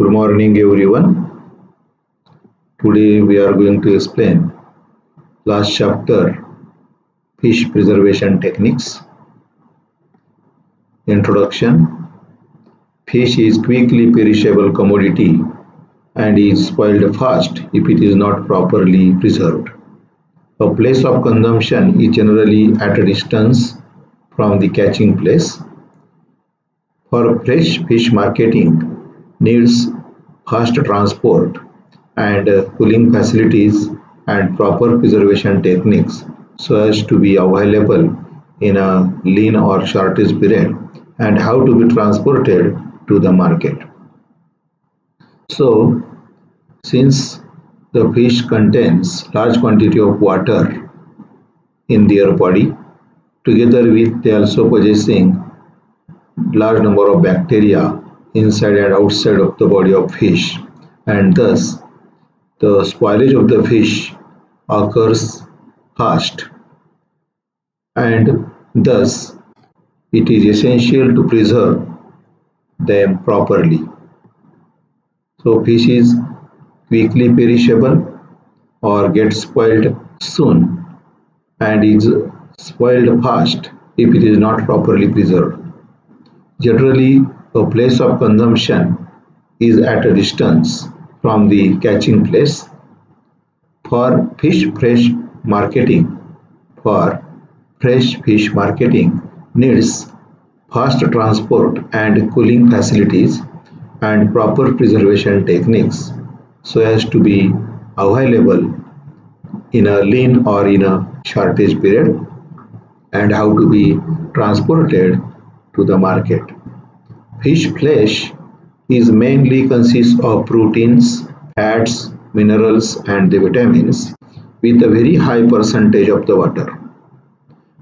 Good morning everyone. Today we are going to explain last chapter fish preservation techniques. Introduction Fish is quickly perishable commodity and is spoiled fast if it is not properly preserved. A place of consumption is generally at a distance from the catching place. For fresh fish marketing needs fast transport and uh, cooling facilities and proper preservation techniques so as to be available in a lean or shortage period and how to be transported to the market. So since the fish contains large quantity of water in their body together with they also possessing large number of bacteria inside and outside of the body of fish and thus the spoilage of the fish occurs fast and thus it is essential to preserve them properly. So fish is quickly perishable or gets spoiled soon and is spoiled fast if it is not properly preserved. Generally, a place of consumption is at a distance from the catching place. For fish fresh marketing, for fresh fish marketing needs fast transport and cooling facilities and proper preservation techniques so as to be available in a lean or in a shortage period and how to be transported to the market. Fish flesh is mainly consists of proteins, fats, minerals and the vitamins with a very high percentage of the water.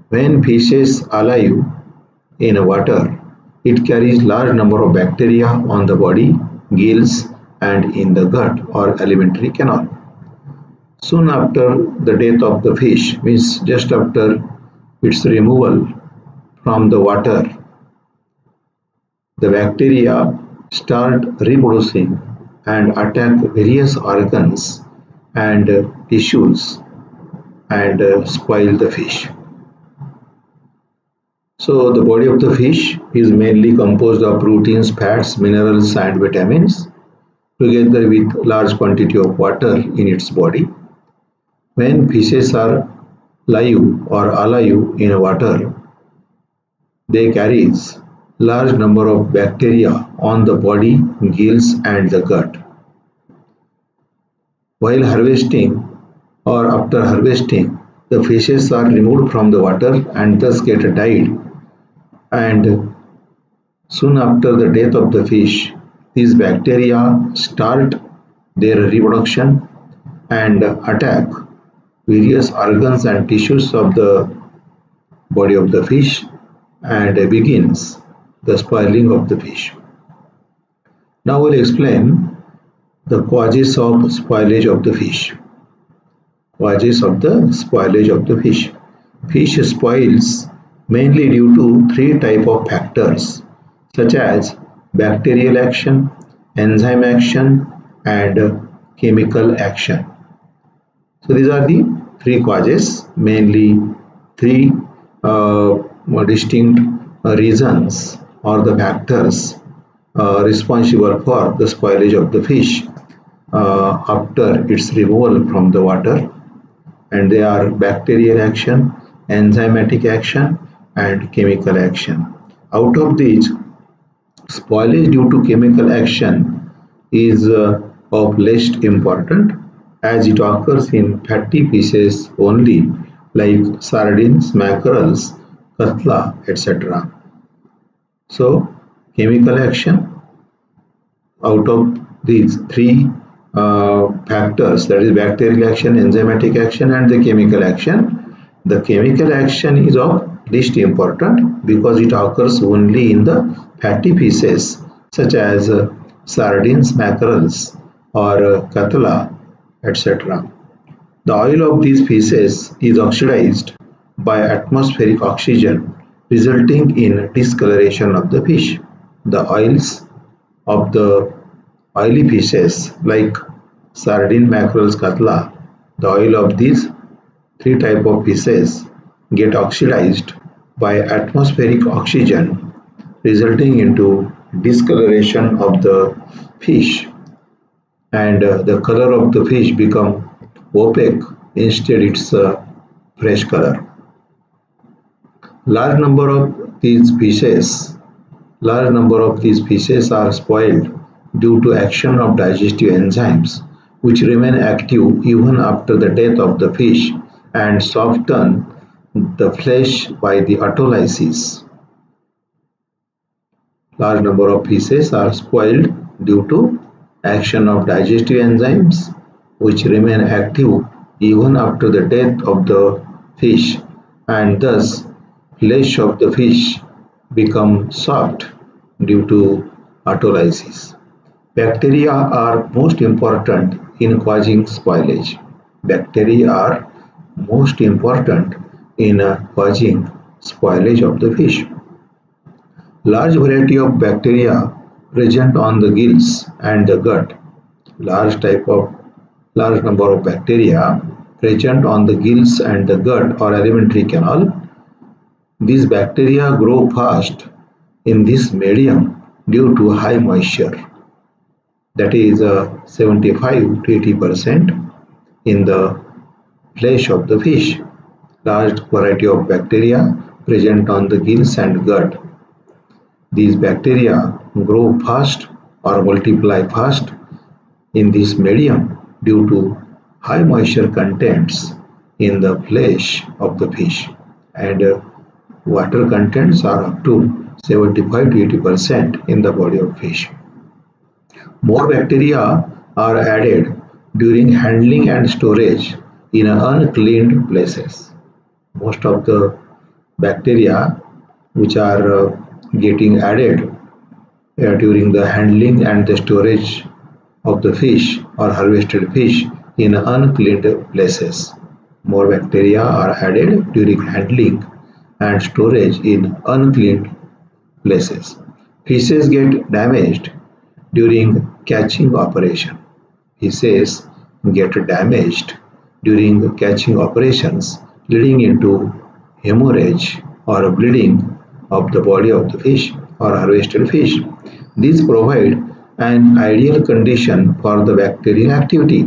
When fish is alive in a water, it carries large number of bacteria on the body, gills and in the gut or alimentary canal. Soon after the death of the fish, means just after its removal from the water, the bacteria start reproducing and attack various organs and uh, tissues and uh, spoil the fish. So the body of the fish is mainly composed of proteins, fats, minerals and vitamins together with large quantity of water in its body. When fishes are live or alive in water, they carries large number of bacteria on the body, gills and the gut. While harvesting or after harvesting, the fishes are removed from the water and thus get died and soon after the death of the fish, these bacteria start their reproduction and attack various organs and tissues of the body of the fish and begins the spoiling of the fish. Now we'll explain the causes of spoilage of the fish. Causes of the spoilage of the fish. Fish spoils mainly due to three type of factors such as bacterial action, enzyme action and chemical action. So these are the three causes mainly three uh, distinct uh, reasons or the factors uh, responsible for the spoilage of the fish uh, after its removal from the water and they are bacterial action, enzymatic action and chemical action. Out of these spoilage due to chemical action is uh, of least important as it occurs in fatty fishes only like sardines, mackerels, katla, etc. So chemical action out of these three uh, factors that is bacterial action, enzymatic action and the chemical action. The chemical action is of least important because it occurs only in the fatty fishes such as uh, sardines, mackerels or uh, etc. The oil of these fishes is oxidized by atmospheric oxygen resulting in discoloration of the fish. The oils of the Oily fishes like sardine, mackerel, katla, the oil of these three type of fishes get oxidized by atmospheric oxygen resulting into discoloration of the fish and uh, the color of the fish become opaque instead it's a fresh color large number of these fishes large number of these fishes are spoiled due to action of digestive enzymes which remain active even after the death of the fish and soften the flesh by the autolysis. Large number of fishes are spoiled due to action of digestive enzymes which remain active even after the death of the fish and thus flesh of the fish become soft due to autolysis. Bacteria are most important in causing spoilage. Bacteria are most important in uh, causing spoilage of the fish. Large variety of bacteria present on the gills and the gut. Large type of large number of bacteria present on the gills and the gut or alimentary canal. These bacteria grow fast in this medium due to high moisture that is uh, 75 to 80 percent in the flesh of the fish. Large variety of bacteria present on the gills and gut. These bacteria grow fast or multiply fast in this medium due to high moisture contents in the flesh of the fish and uh, water contents are up to 75 to 80 percent in the body of fish. More bacteria are added during handling and storage in uncleaned places. Most of the bacteria which are uh, getting added uh, during the handling and the storage of the fish or harvested fish in uncleaned places. More bacteria are added during handling and storage in uncleaned places. Fishes get damaged during catching operation. He says get damaged during catching operations leading into hemorrhage or bleeding of the body of the fish or harvested fish. These provide an ideal condition for the bacterial activity.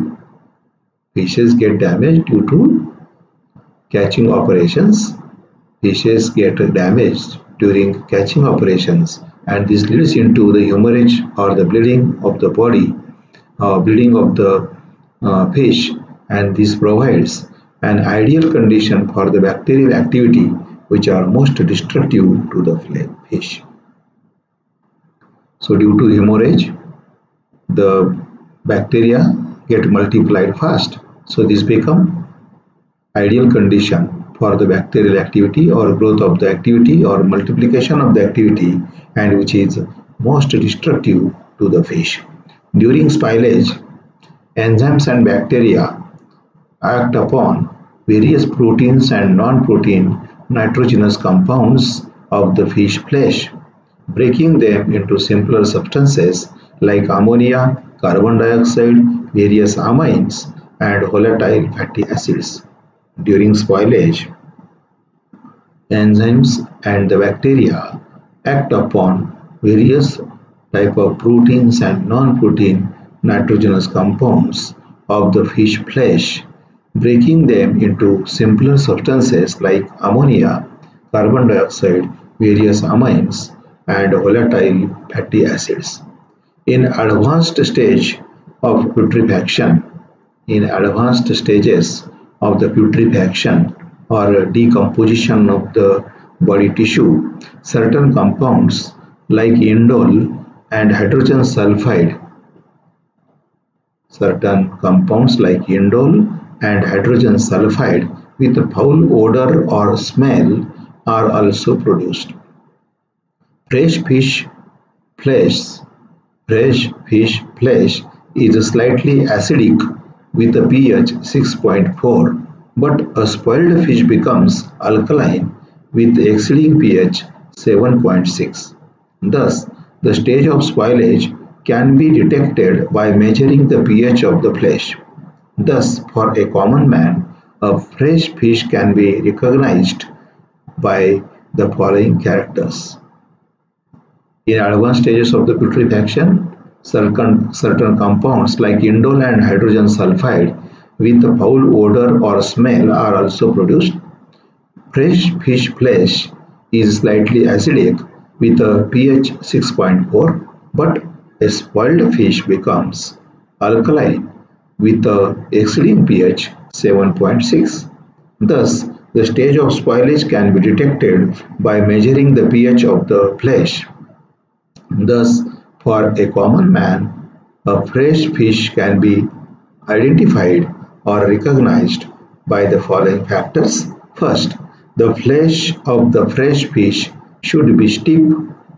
Fishes get damaged due to catching operations. Fishes get damaged during catching operations and this leads into the hemorrhage or the bleeding of the body, uh, bleeding of the uh, fish and this provides an ideal condition for the bacterial activity which are most destructive to the fish. So due to hemorrhage, the bacteria get multiplied fast. So this become ideal condition for the bacterial activity or growth of the activity or multiplication of the activity and which is most destructive to the fish. During spoilage, enzymes and bacteria act upon various proteins and non-protein nitrogenous compounds of the fish flesh, breaking them into simpler substances like ammonia, carbon dioxide, various amines, and volatile fatty acids. During spoilage, enzymes and the bacteria act upon various type of proteins and non-protein nitrogenous compounds of the fish flesh, breaking them into simpler substances like ammonia, carbon dioxide, various amines, and volatile fatty acids. In advanced stage of putrefaction, in advanced stages of the putrefaction or decomposition of the body tissue, certain compounds like indole and hydrogen sulfide certain compounds like indole and hydrogen sulfide with foul odor or smell are also produced. Fresh fish flesh fresh fish flesh is slightly acidic with a pH 6.4 but a spoiled fish becomes alkaline with exceeding pH 7.6. Thus, the stage of spoilage can be detected by measuring the pH of the flesh. Thus, for a common man, a fresh fish can be recognized by the following characters. In advanced stages of the putrefaction, certain, certain compounds like indole and hydrogen sulfide with a foul odor or smell are also produced. Fresh fish flesh is slightly acidic with a pH 6.4 but a spoiled fish becomes alkaline with a exceeding pH 7.6. Thus, the stage of spoilage can be detected by measuring the pH of the flesh. Thus, for a common man, a fresh fish can be identified or recognized by the following factors. First, the flesh of the fresh fish should be stiff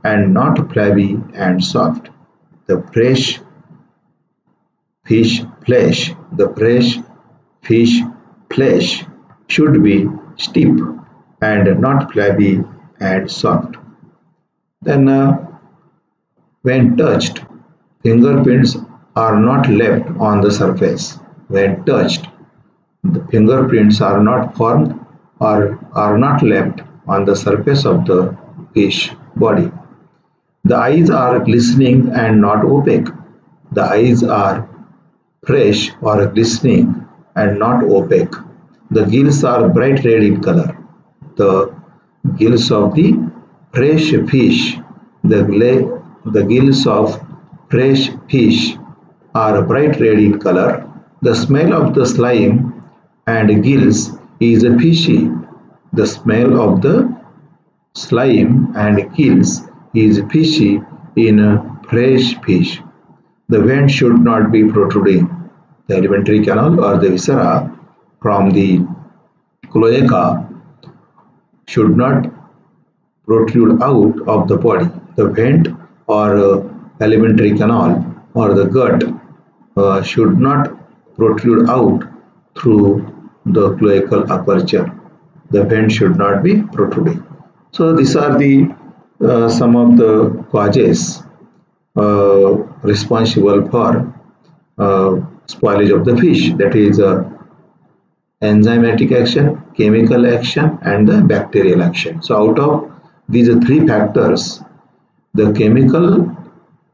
and not flabby and soft. The fresh fish flesh, the fresh fish flesh should be stiff and not flabby and soft. Then uh, when touched, fingerprints are not left on the surface. When touched, the fingerprints are not formed or are not left on the surface of the fish body. The eyes are glistening and not opaque. The eyes are fresh or glistening and not opaque. The gills are bright red in color. The gills of the fresh fish, the the gills of fresh fish are bright red in color. The smell of the slime and gills is fishy. The smell of the slime and gills is fishy in a fresh fish. The vent should not be protruding. The alimentary canal or the viscera from the cloaca should not protrude out of the body. The vent or uh, alimentary canal or the gut uh, should not protrude out through the cloacal aperture. The vent should not be protruding. So these are the uh, some of the causes uh, responsible for uh, spoilage of the fish that is uh, enzymatic action, chemical action and the bacterial action. So out of these three factors the chemical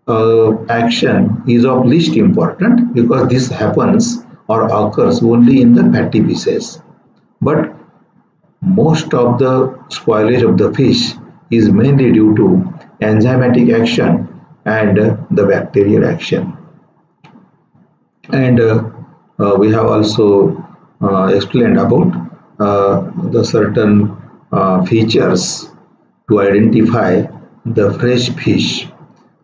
uh, action is of least important because this happens or occurs only in the fatty pieces. But most of the spoilage of the fish is mainly due to enzymatic action and uh, the bacterial action. And uh, uh, we have also uh, explained about uh, the certain uh, features to identify the fresh fish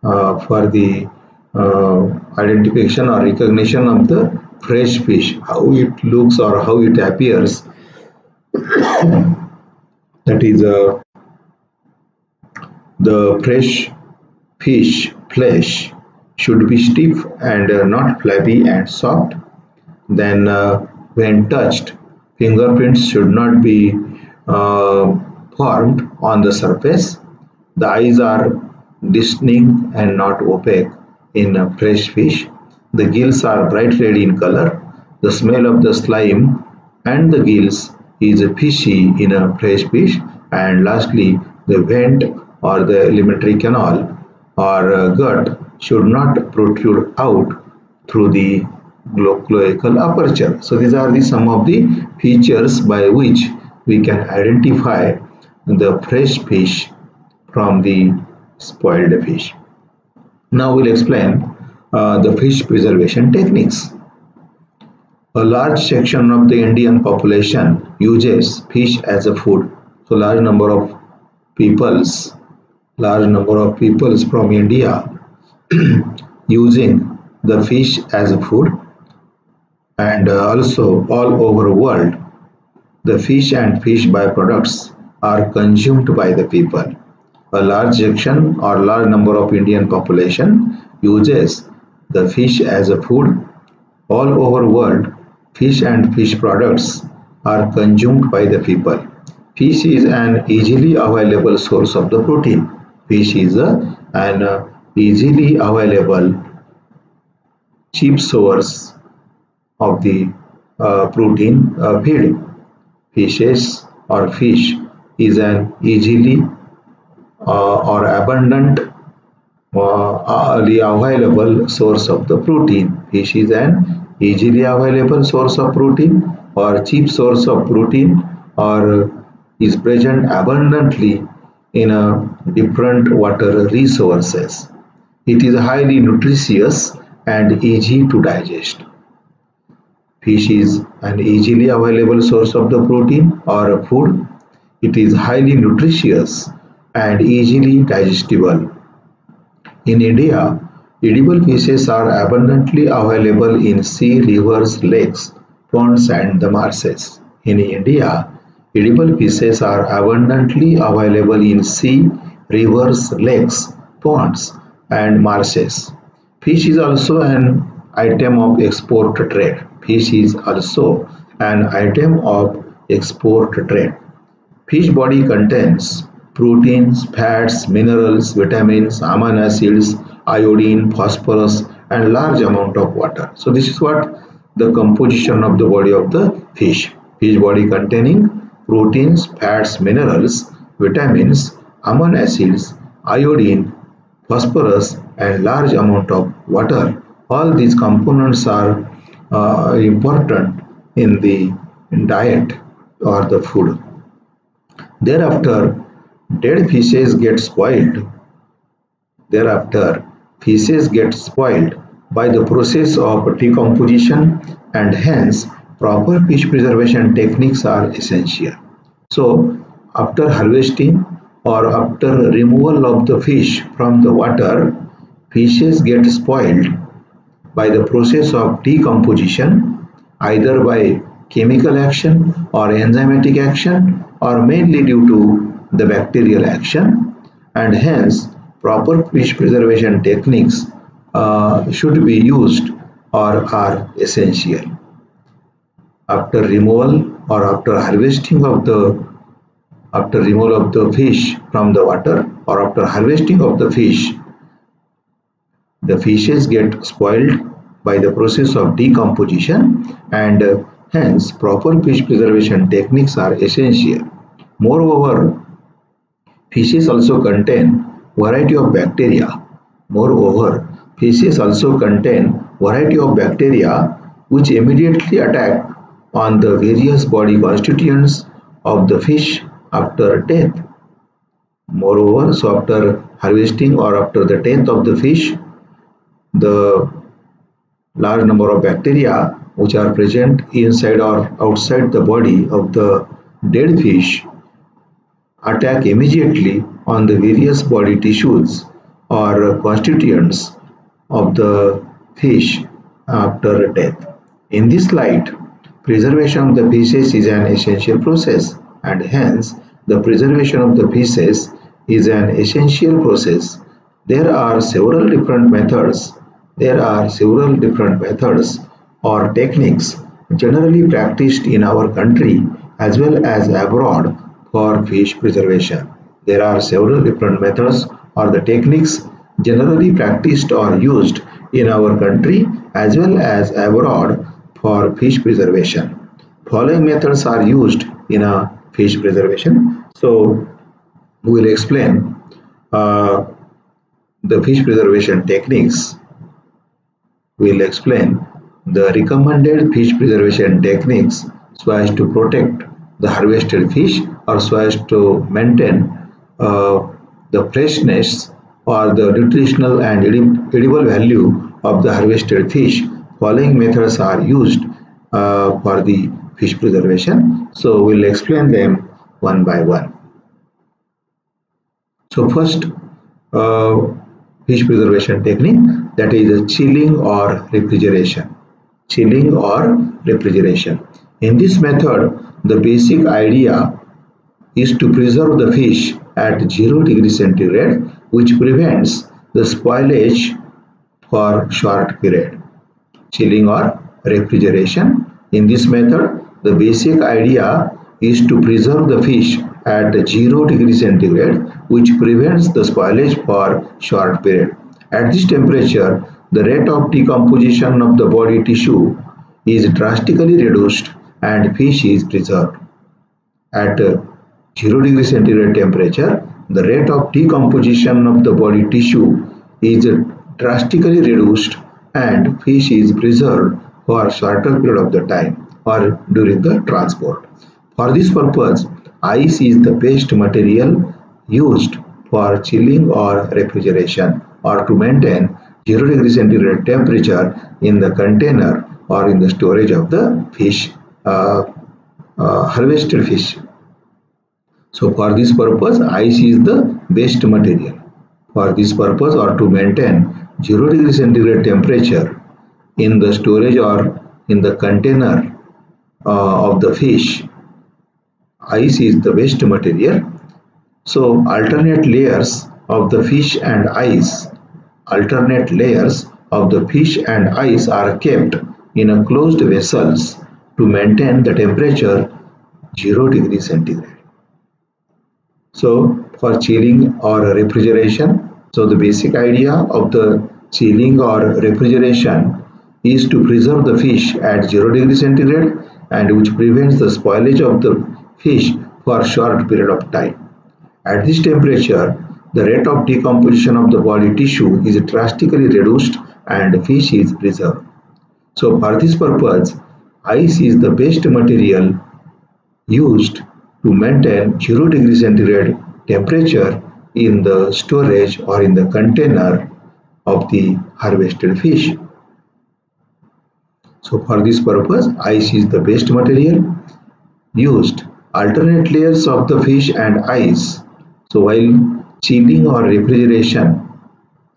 uh, for the uh, identification or recognition of the fresh fish how it looks or how it appears. That is uh, the fresh fish flesh should be stiff and uh, not flabby and soft. Then uh, when touched fingerprints should not be uh, formed on the surface the eyes are glistening and not opaque in a fresh fish. The gills are bright red in color. The smell of the slime and the gills is fishy in a fresh fish. And lastly, the vent or the alimentary canal or uh, gut should not protrude out through the cloacal aperture. So these are the some of the features by which we can identify the fresh fish from the spoiled fish. Now we'll explain uh, the fish preservation techniques. A large section of the Indian population uses fish as a food. So large number of peoples, large number of peoples from India using the fish as a food and uh, also all over world the fish and fish byproducts are consumed by the people a large section or large number of Indian population uses the fish as a food. All over world, fish and fish products are consumed by the people. Fish is an easily available source of the protein. Fish is a, an uh, easily available cheap source of the uh, protein uh, feed. Fishes or fish is an easily or abundant uh, available source of the protein. Fish is an easily available source of protein or cheap source of protein or is present abundantly in a different water resources. It is highly nutritious and easy to digest. Fish is an easily available source of the protein or food. It is highly nutritious and easily digestible. In India, edible fishes are abundantly available in sea, rivers, lakes, ponds and the marshes. In India, edible fishes are abundantly available in sea, rivers, lakes, ponds and marshes. Fish is also an item of export trade. Fish is also an item of export trade. Fish body contains proteins, fats, minerals, vitamins, amino acids, iodine, phosphorus and large amount of water. So this is what the composition of the body of the fish. Fish body containing proteins, fats, minerals, vitamins, amino acids, iodine, phosphorus and large amount of water. All these components are uh, important in the diet or the food. Thereafter, dead fishes get spoiled. Thereafter, fishes get spoiled by the process of decomposition and hence proper fish preservation techniques are essential. So, after harvesting or after removal of the fish from the water, fishes get spoiled by the process of decomposition either by chemical action or enzymatic action or mainly due to the bacterial action and hence proper fish preservation techniques uh, should be used or are essential. After removal or after harvesting of the after removal of the fish from the water or after harvesting of the fish the fishes get spoiled by the process of decomposition and uh, hence proper fish preservation techniques are essential. Moreover, fishes also contain variety of bacteria. Moreover, fishes also contain variety of bacteria which immediately attack on the various body constituents of the fish after death. Moreover, so after harvesting or after the death of the fish, the large number of bacteria which are present inside or outside the body of the dead fish attack immediately on the various body tissues or constituents of the fish after death. In this light, preservation of the fishes is an essential process and hence the preservation of the fishes is an essential process. There are several different methods there are several different methods or techniques generally practiced in our country as well as abroad for fish preservation. There are several different methods or the techniques generally practiced or used in our country as well as abroad for fish preservation. Following methods are used in a fish preservation. So we will explain uh, the fish preservation techniques We will explain the recommended fish preservation techniques so as to protect the harvested fish or so as to maintain uh, the freshness or the nutritional and edible value of the harvested fish. Following methods are used uh, for the fish preservation. So we'll explain them one by one. So first, uh, fish preservation technique that is chilling or refrigeration. Chilling or refrigeration. In this method, the basic idea is to preserve the fish at 0 degree centigrade which prevents the spoilage for short period. Chilling or refrigeration. In this method, the basic idea is to preserve the fish at 0 degree centigrade which prevents the spoilage for short period At this temperature, the rate of decomposition of the body tissue is drastically reduced and fish is preserved. At 0 degree centigrade temperature, the rate of decomposition of the body tissue is drastically reduced and fish is preserved for a shorter period of the time or during the transport. For this purpose, ice is the best material used for chilling or refrigeration or to maintain 0 degree centigrade temperature in the container or in the storage of the fish, uh, uh, harvested fish. So for this purpose, ice is the best material. For this purpose or to maintain 0 degree centigrade temperature in the storage or in the container uh, of the fish, ice is the best material. So alternate layers of the fish and ice, alternate layers of the fish and ice are kept in a closed vessels to maintain the temperature 0 degree centigrade. So for chilling or refrigeration, so the basic idea of the chilling or refrigeration is to preserve the fish at 0 degree centigrade and which prevents the spoilage of the fish for a short period of time. At this temperature, the rate of decomposition of the body tissue is drastically reduced and fish is preserved. So for this purpose, ice is the best material used to maintain 0 degree centigrade temperature in the storage or in the container of the harvested fish. So for this purpose, ice is the best material used. Alternate layers of the fish and ice. So while chilling or refrigeration,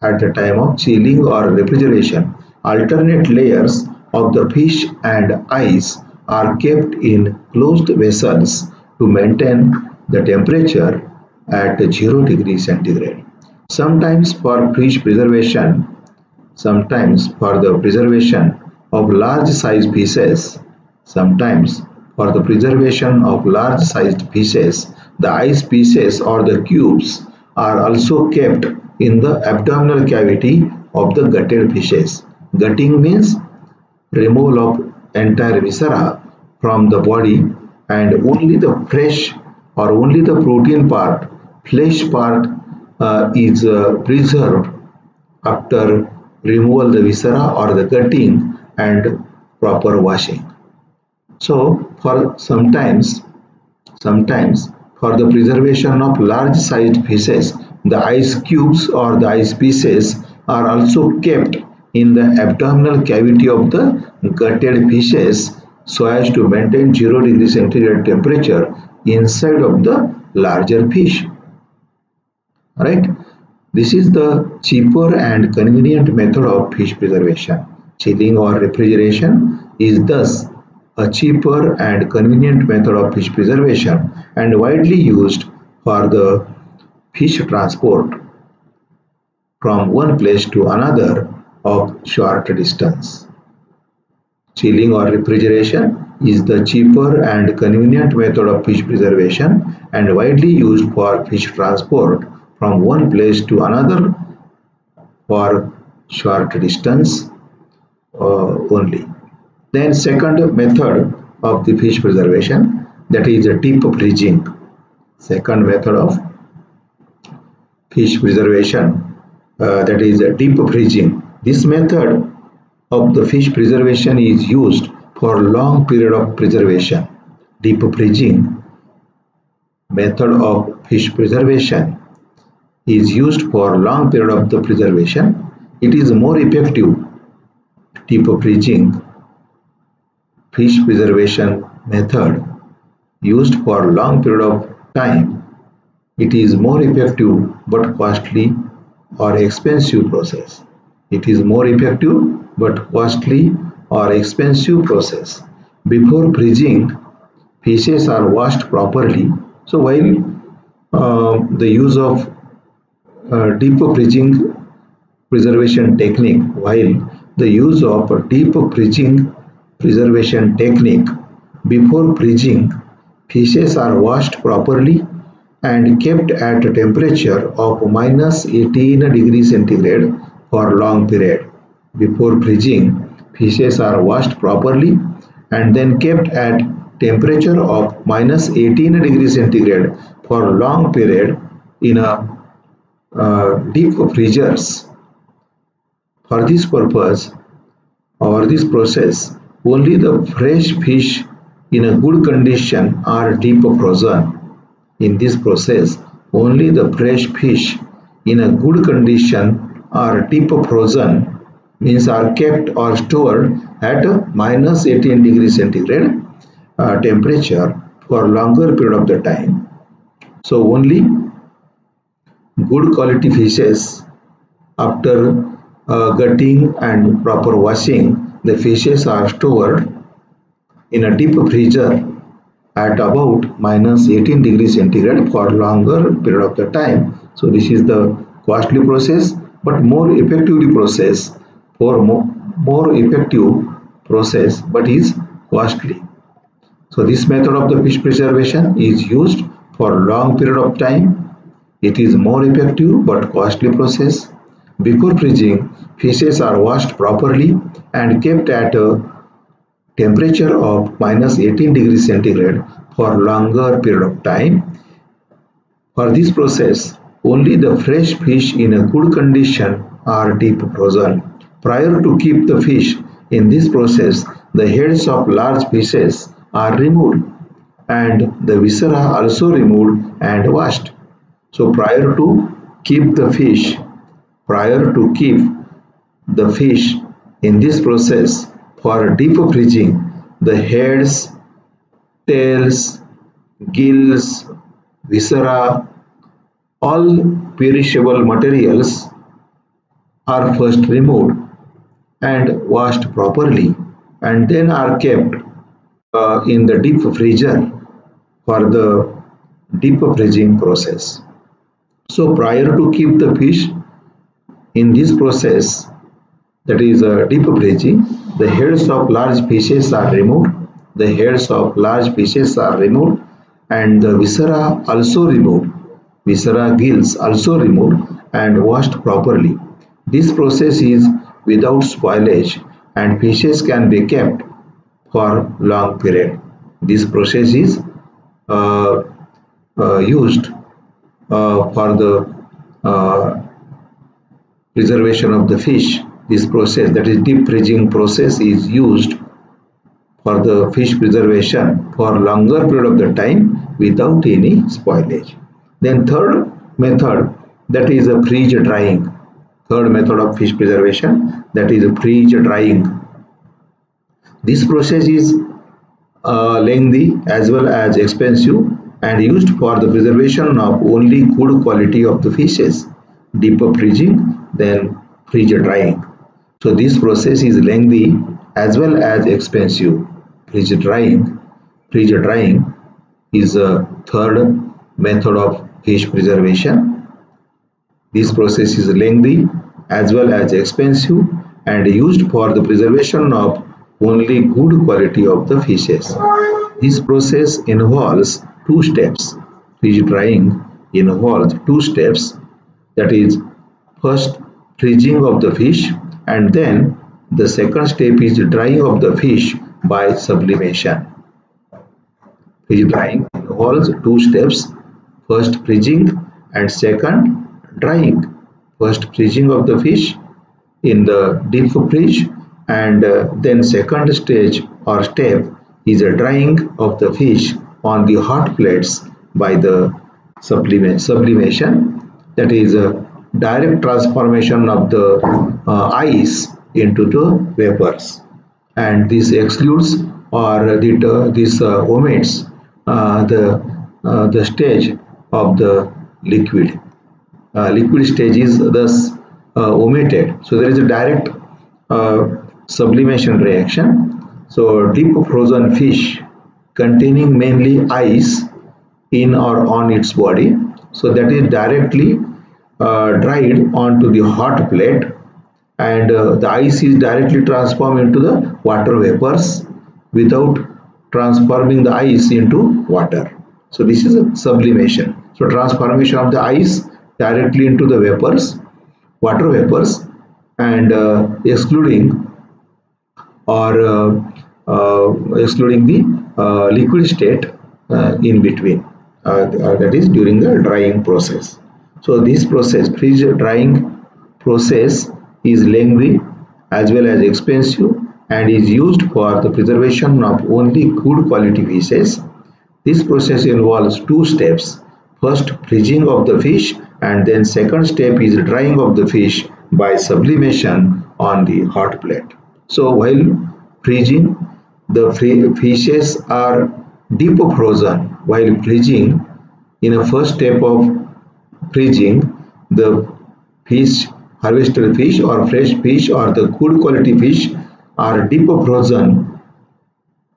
at the time of chilling or refrigeration, alternate layers of the fish and ice are kept in closed vessels to maintain the temperature at 0 degree centigrade. Sometimes for fish preservation, sometimes for the preservation of large sized pieces, sometimes for the preservation of large sized pieces, the ice pieces or the cubes are also kept in the abdominal cavity of the gutted fishes. Gutting means removal of entire viscera from the body and only the fresh or only the protein part, flesh part uh, is uh, preserved after removal the viscera or the gutting and proper washing. So for sometimes, sometimes for the preservation of large sized fishes, the ice cubes or the ice pieces are also kept in the abdominal cavity of the gutted fishes so as to maintain 0 degree centigrade temperature inside of the larger fish. Right? This is the cheaper and convenient method of fish preservation. Chilling or refrigeration is thus a cheaper and convenient method of fish preservation and widely used for the fish transport from one place to another of short distance. Chilling or refrigeration is the cheaper and convenient method of fish preservation and widely used for fish transport from one place to another for short distance uh, only. Then second method of the fish preservation that is a deep freezing. Second method of fish preservation uh, that is a deep freezing. This method of the fish preservation is used for long period of preservation. Deep freezing method of fish preservation is used for long period of the preservation. It is more effective deep freezing fish preservation method used for long period of time. It is more effective but costly or expensive process. It is more effective but costly or expensive process. Before freezing, fishes are washed properly. So while uh, the use of uh, deep freezing preservation technique, while the use of deep freezing preservation technique, before freezing, fishes are washed properly and kept at a temperature of minus 18 degrees centigrade for long period. Before freezing, fishes are washed properly and then kept at temperature of minus 18 degrees centigrade for long period in a uh, deep freezers. For this purpose or this process, only the fresh fish in a good condition are deep frozen. In this process, only the fresh fish in a good condition are deep frozen means are kept or stored at minus 18 degrees centigrade uh, temperature for longer period of the time. So only good quality fishes after uh, gutting and proper washing the fishes are stored in a deep freezer at about minus 18 degrees centigrade for longer period of the time. So this is the costly process but more effectively process for more, more effective process but is costly. So this method of the fish preservation is used for long period of time. It is more effective but costly process. Before freezing, fishes are washed properly and kept at a temperature of minus 18 degrees centigrade for longer period of time. For this process, only the fresh fish in a good condition are deep frozen. Prior to keep the fish in this process, the heads of large fishes are removed and the viscera also removed and washed. So prior to keep the fish, prior to keep the fish in this process, for deep freezing, the heads, tails, gills, viscera, all perishable materials are first removed and washed properly and then are kept uh, in the deep freezer for the deep freezing process. So prior to keep the fish in this process, that is uh, deep freezing, the heads of large fishes are removed, the heads of large fishes are removed and the viscera also removed, viscera gills also removed and washed properly. This process is without spoilage and fishes can be kept for long period. This process is uh, uh, used uh, for the uh, preservation of the fish this process that is deep freezing process is used for the fish preservation for longer period of the time without any spoilage. Then third method that is a freeze drying. Third method of fish preservation that is freeze drying. This process is uh, lengthy as well as expensive and used for the preservation of only good quality of the fishes. Deeper freezing then freeze drying. So this process is lengthy as well as expensive. Freeze drying, freeze drying is a third method of fish preservation. This process is lengthy as well as expensive and used for the preservation of only good quality of the fishes. This process involves two steps. Freeze drying involves two steps that is first freezing of the fish and then the second step is drying of the fish by sublimation. Fish drying involves two steps, first freezing and second drying. First freezing of the fish in the deep freeze and uh, then second stage or step is a drying of the fish on the hot plates by the sublimation. That is a direct transformation of the uh, ice into the vapors. And this excludes or the, this uh, omits uh, the uh, the stage of the liquid. uh, liquid stage is thus uh, omitted so there is a direct sublimation reaction so deep frozen fish containing mainly ice in or on its body so that is directly uh, dried onto the hot plate and uh, the ice is directly transformed into the water vapors without transforming the ice into water. So this is a sublimation. So transformation of the ice directly into the vapors, water vapors and uh, excluding or uh, uh, excluding the uh, liquid state in between that is during the drying process. So this process freeze drying process is lengthy as well as expensive and is used for the preservation of only good quality fishes. This process involves two steps. First freezing of the fish and then second step is drying of the fish by sublimation on the hot plate. So while freezing the fishes are deep frozen. While freezing in a first step of freezing the fish harvested fish or fresh fish or the good quality fish are deep frozen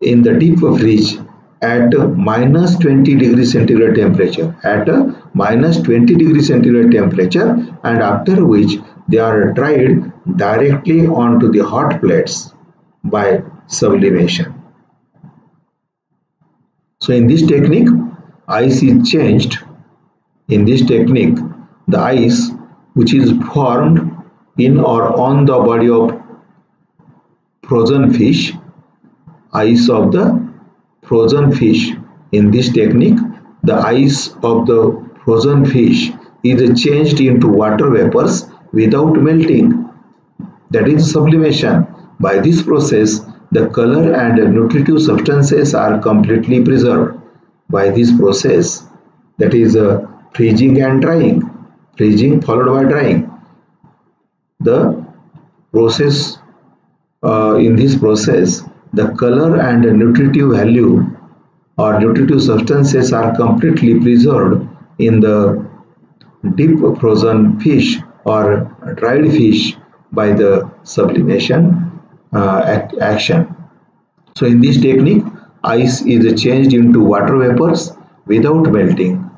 in the deep freeze at minus 20 degree centigrade temperature at minus 20 degree centigrade temperature and after which they are dried directly onto the hot plates by sublimation. So in this technique ice is changed. In this technique the ice which is formed in or on the body of frozen fish ice of the frozen fish. In this technique the ice of the frozen fish is changed into water vapors without melting. That is sublimation. By this process the color and nutritive substances are completely preserved. By this process that is uh, freezing and drying freezing followed by drying the process uh, in this process the color and nutritive value or nutritive substances are completely preserved in the deep frozen fish or dried fish by the sublimation uh, act action. So in this technique ice is changed into water vapors without melting.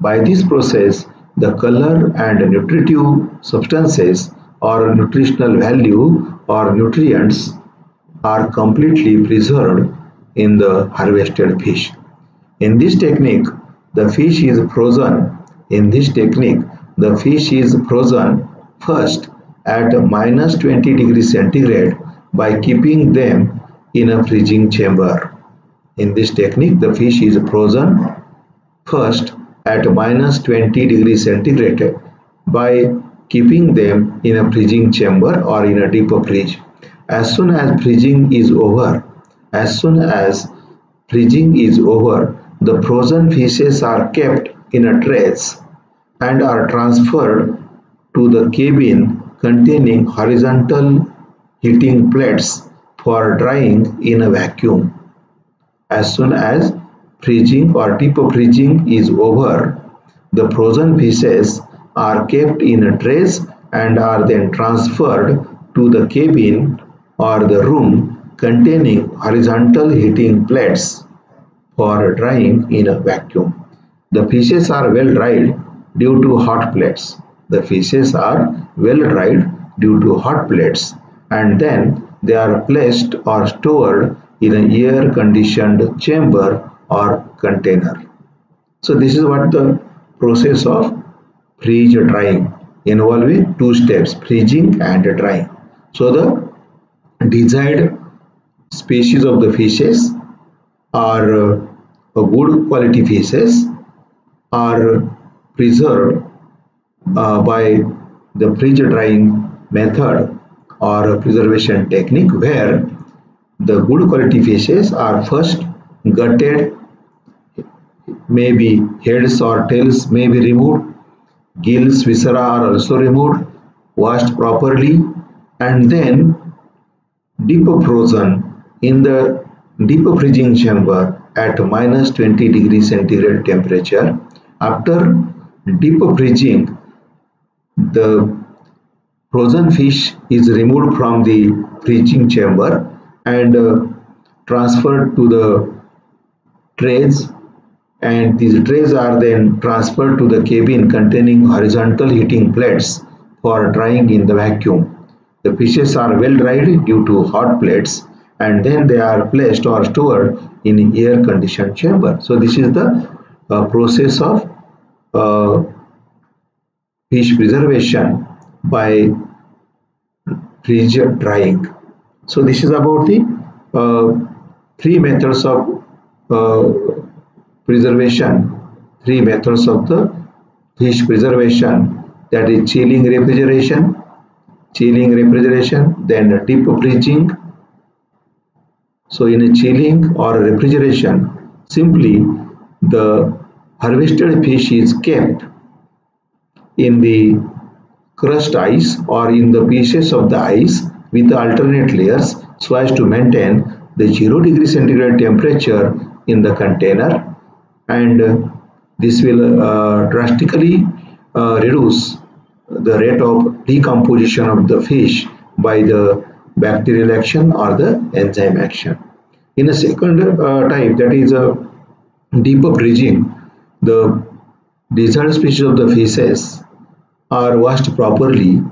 By this process the color and nutritive substances or nutritional value or nutrients are completely preserved in the harvested fish. In this technique, the fish is frozen. In this technique, the fish is frozen first at minus 20 degrees centigrade by keeping them in a freezing chamber. In this technique, the fish is frozen first at minus 20 degrees centigrade by keeping them in a freezing chamber or in a deep freeze. As soon as freezing is over, as soon as freezing is over, the frozen fishes are kept in a trays and are transferred to the cabin containing horizontal heating plates for drying in a vacuum. As soon as freezing or deep freezing is over, the frozen fishes are kept in a trays and are then transferred to the cabin or the room containing horizontal heating plates for drying in a vacuum. The fishes are well dried due to hot plates. The fishes are well dried due to hot plates and then they are placed or stored in an air conditioned chamber or container. So this is what the process of freeze drying involving two steps freezing and drying. So the desired species of the fishes are uh, good quality fishes are preserved uh, by the freeze drying method or preservation technique where the good quality fishes are first gutted maybe heads or tails may be removed gills viscera are also removed washed properly and then deep frozen in the deep freezing chamber at minus 20 degrees centigrade temperature. After deep freezing, the frozen fish is removed from the freezing chamber and uh, transferred to the trays and these trays are then transferred to the cabin containing horizontal heating plates for drying in the vacuum. The fishes are well dried due to hot plates and then they are placed or stored in air conditioned chamber. So this is the uh, process of uh, fish preservation by freeze drying. So this is about the uh, three methods of uh, preservation, three methods of the fish preservation that is chilling refrigeration, chilling refrigeration, then deep freezing. So in a chilling or refrigeration, simply the harvested fish is kept in the crushed ice or in the pieces of the ice with the alternate layers so as to maintain the 0 degree centigrade temperature in the container and this will uh, drastically uh, reduce the rate of decomposition of the fish by the bacterial action or the enzyme action. In a second uh, type that is a deeper freezing, the desired species of the fishes are washed properly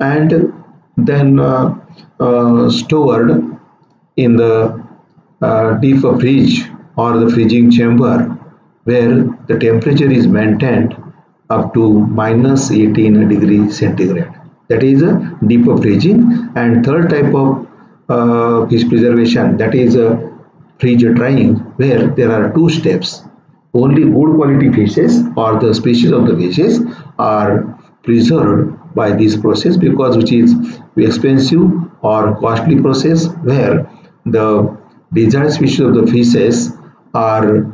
and then uh, uh, stored in the uh, deep fridge or the freezing chamber where the temperature is maintained up to minus 18 degree centigrade. That is a deeper freezing and third type of uh, fish preservation that is a freeze drying where there are two steps. Only good quality fishes or the species of the fishes are preserved by this process because which is expensive or costly process where the desired species of the fishes are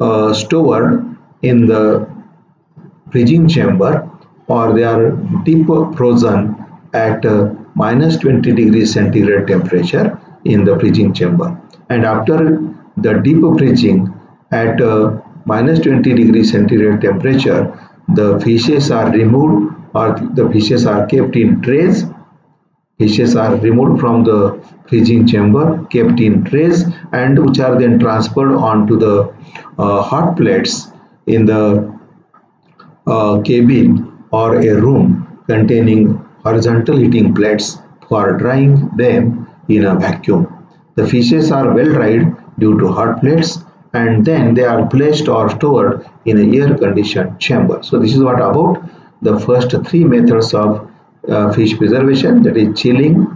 uh, stored in the freezing chamber or they are deep frozen at uh, minus 20 degrees centigrade temperature in the freezing chamber. And after the deep freezing at uh, minus 20 degrees centigrade temperature the fishes are removed or the fishes are kept in trays. Fishes are removed from the freezing chamber kept in trays and which are then transferred onto the uh, hot plates in the uh, cabin or a room containing horizontal heating plates for drying them in a vacuum. The fishes are well dried due to hot plates and then they are placed or stored in a air conditioned chamber. So this is what about the first three methods of uh, fish preservation that is chilling,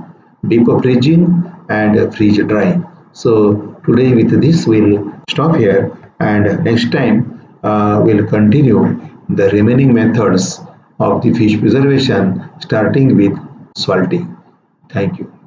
deep freezing and freeze drying. So today with this we'll stop here and next time uh, we'll continue the remaining methods of the fish preservation starting with salting. Thank you.